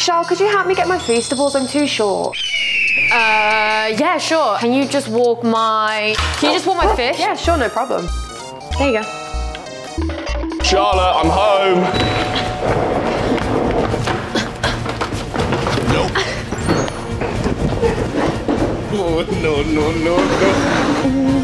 Charles, could you help me get my Feastables? I'm too short. Uh, yeah, sure. Can you just walk my... Can you just walk my oh, fish? Yeah, sure, no problem. There you go. Charlotte, I'm home. Nope. Oh, no, no, no, no.